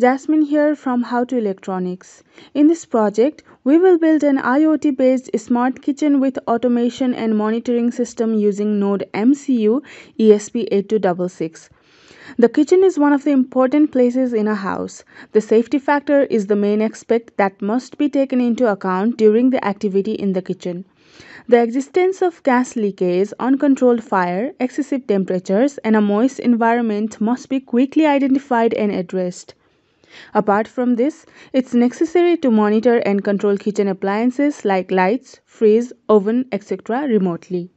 Jasmine here from How to Electronics. In this project, we will build an IoT based smart kitchen with automation and monitoring system using Node MCU ESP8266. The kitchen is one of the important places in a house. The safety factor is the main aspect that must be taken into account during the activity in the kitchen. The existence of gas leakage, uncontrolled fire, excessive temperatures, and a moist environment must be quickly identified and addressed. Apart from this, it's necessary to monitor and control kitchen appliances like lights, fridge, oven, etc. remotely.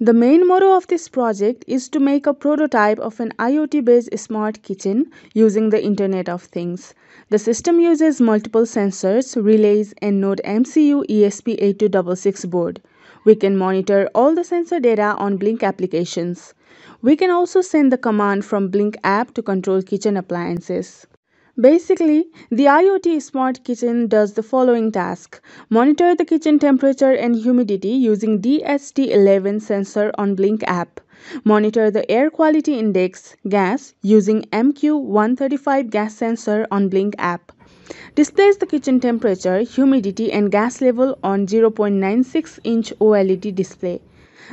The main motto of this project is to make a prototype of an IoT based smart kitchen using the Internet of Things. The system uses multiple sensors, relays, and Node MCU ESP8266 board. We can monitor all the sensor data on Blynk applications. We can also send the command from Blynk app to control kitchen appliances. Basically, the IoT Smart Kitchen does the following task. Monitor the kitchen temperature and humidity using DHT11 sensor on Blynk app. Monitor the air quality index gas using MQ135 gas sensor on Blynk app. Displays the kitchen temperature, humidity and gas level on 0.96 inch OLED display.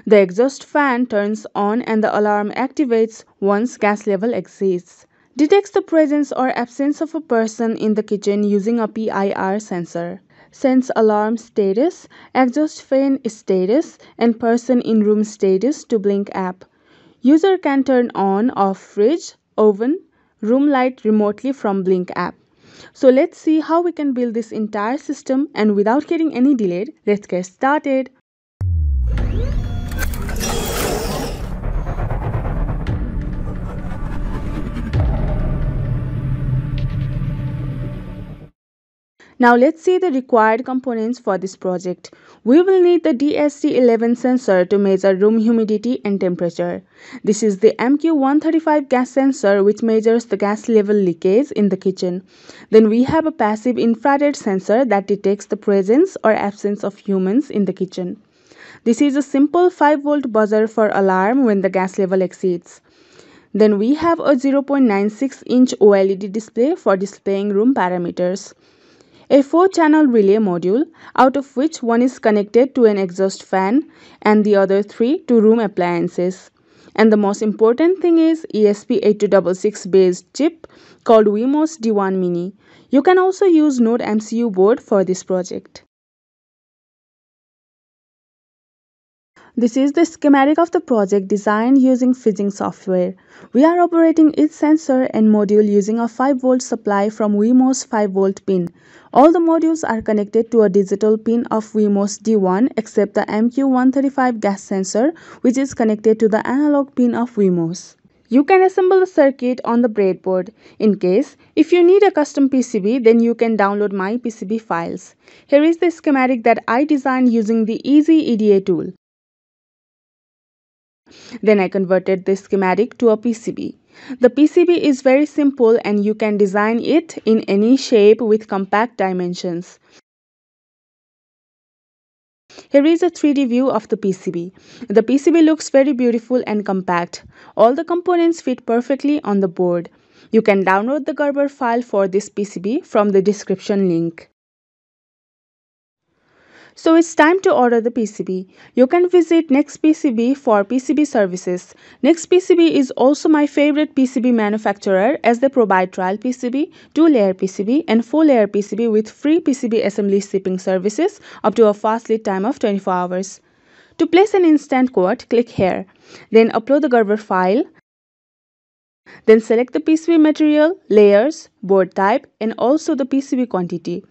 The exhaust fan turns on and the alarm activates once gas level exceeds detects the presence or absence of a person in the kitchen using a PIR sensor, sends alarm status, exhaust fan status, and person in room status to Blynk app. User can turn on off fridge, oven, room light remotely from Blynk app. So let's see how we can build this entire system and without getting any delayed, let's get started. Now let's see the required components for this project. We will need the DHT11 sensor to measure room humidity and temperature. This is the MQ135 gas sensor which measures the gas level leakage in the kitchen. Then we have a passive infrared sensor that detects the presence or absence of humans in the kitchen. This is a simple 5 volt buzzer for alarm when the gas level exceeds. Then we have a 0.96 inch OLED display for displaying room parameters a 4-channel relay module out of which one is connected to an exhaust fan and the other 3 to room appliances. And the most important thing is ESP8266 based chip called Wemos D1 Mini. You can also use Node MCU board for this project. This is the schematic of the project designed using Fritzing software. We are operating each sensor and module using a 5V supply from Wemos 5V pin. All the modules are connected to a digital pin of Wemos D1 except the MQ135 gas sensor which is connected to the analog pin of Wemos. You can assemble the circuit on the breadboard. In case, if you need a custom PCB, then you can download my PCB files. Here is the schematic that I designed using the Easy EDA tool. Then I converted this schematic to a PCB. The PCB is very simple and you can design it in any shape with compact dimensions. Here is a 3D view of the PCB. The PCB looks very beautiful and compact. All the components fit perfectly on the board. You can download the Gerber file for this PCB from the description link. So it's time to order the PCB. You can visit Next PCB for PCB services. Next PCB is also my favorite PCB manufacturer as they provide trial PCB, two-layer PCB and four-layer PCB with free PCB assembly shipping services up to a fast lead time of 24 hours. To place an instant quote, click here. Then upload the Gerber file. Then select the PCB material, layers, board type and also the PCB quantity.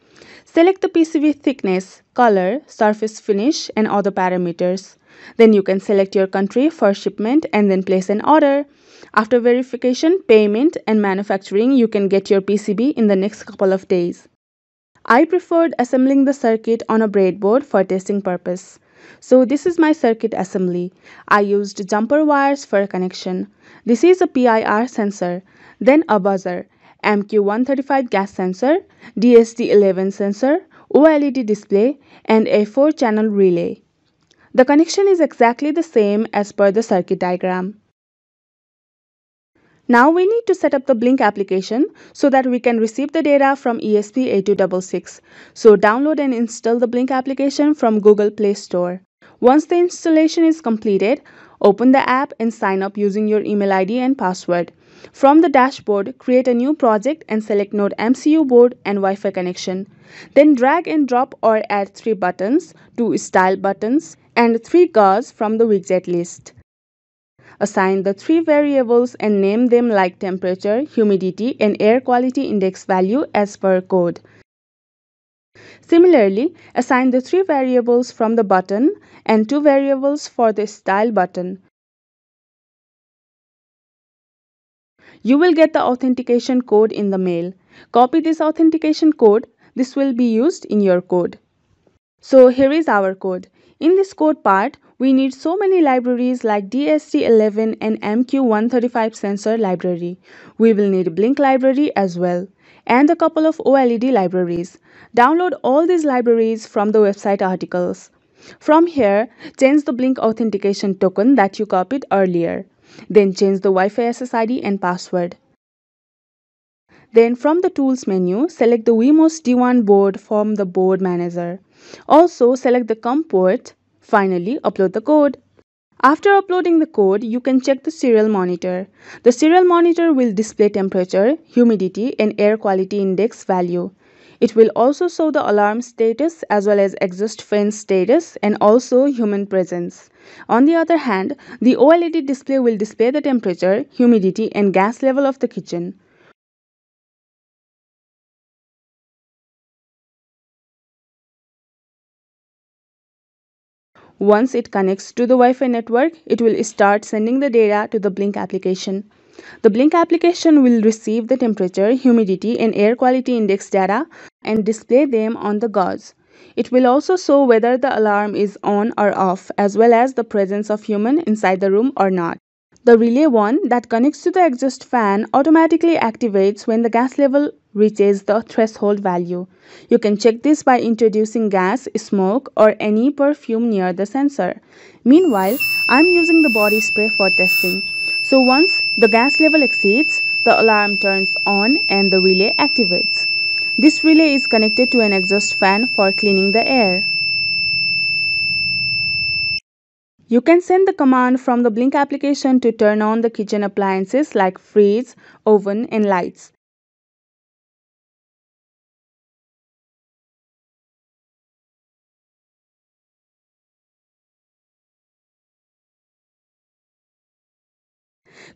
Select the PCB thickness, color, surface finish and other parameters. Then you can select your country for shipment and then place an order. After verification, payment and manufacturing, you can get your PCB in the next couple of days. I preferred assembling the circuit on a breadboard for testing purpose. So this is my circuit assembly. I used jumper wires for a connection. This is a PIR sensor, then a buzzer MQ135 gas sensor, DHT11 sensor, OLED display and a 4-channel relay. The connection is exactly the same as per the circuit diagram. Now we need to set up the Blynk application so that we can receive the data from ESP8266. So download and install the Blynk application from Google Play Store. Once the installation is completed, open the app and sign up using your email ID and password. From the dashboard, create a new project and select Node MCU board and Wi-Fi connection. Then drag and drop or add 3 buttons, 2 style buttons and 3 cars from the widget list. Assign the three variables and name them like temperature, humidity and air quality index value as per code. Similarly, assign the three variables from the button and two variables for the style button. You will get the authentication code in the mail. Copy this authentication code. This will be used in your code. So here is our code. In this code part, we need so many libraries like DHT11 and MQ135 sensor library. We will need Blynk library as well and a couple of OLED libraries. Download all these libraries from the website articles. From here, change the Blynk authentication token that you copied earlier. Then change the Wi-Fi SSID and password. Then from the Tools menu, select the Wemos D1 board from the Board Manager. Also select the COM port. Finally, upload the code. After uploading the code, you can check the serial monitor. The serial monitor will display temperature, humidity and air quality index value. It will also show the alarm status as well as exhaust fan status and also human presence. On the other hand, the OLED display will display the temperature, humidity and gas level of the kitchen. Once it connects to the Wi-Fi network, it will start sending the data to the Blynk application. The Blynk application will receive the temperature, humidity and air quality index data and display them on the gauze. It will also show whether the alarm is on or off as well as the presence of human inside the room or not. The relay 1 that connects to the exhaust fan automatically activates when the gas level reaches the threshold value. You can check this by introducing gas, smoke or any perfume near the sensor. Meanwhile, I'm using the body spray for testing. So once the gas level exceeds, the alarm turns on and the relay activates. This relay is connected to an exhaust fan for cleaning the air. You can send the command from the Blynk application to turn on the kitchen appliances like fridge, oven and lights.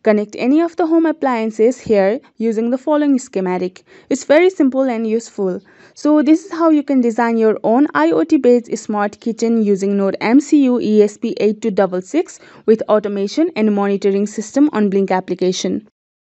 Connect any of the home appliances here using the following schematic. It's very simple and useful. So this is how you can design your own IoT based smart kitchen using Node MCU ESP8266 with automation and monitoring system on Blynk application.